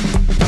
you.